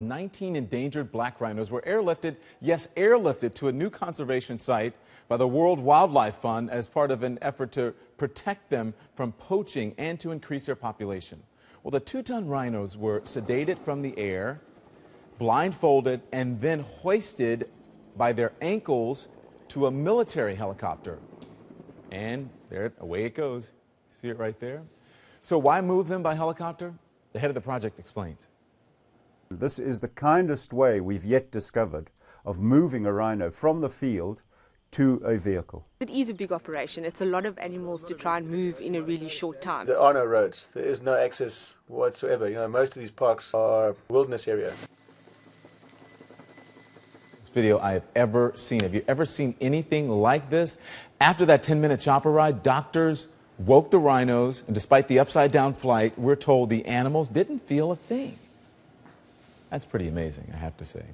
19 endangered black rhinos were airlifted, yes, airlifted to a new conservation site by the World Wildlife Fund as part of an effort to protect them from poaching and to increase their population. Well, the two ton rhinos were sedated from the air, blindfolded, and then hoisted by their ankles to a military helicopter. And there, away it goes. See it right there? So, why move them by helicopter? The head of the project explains. This is the kindest way we've yet discovered of moving a rhino from the field to a vehicle. It is a big operation. It's a lot of animals to try and move in a really short time. There are no roads. There is no access whatsoever. You know, most of these parks are wilderness area. This video I have ever seen. Have you ever seen anything like this? After that 10 minute chopper ride, doctors woke the rhinos, and despite the upside down flight, we're told the animals didn't feel a thing. That's pretty amazing, I have to say.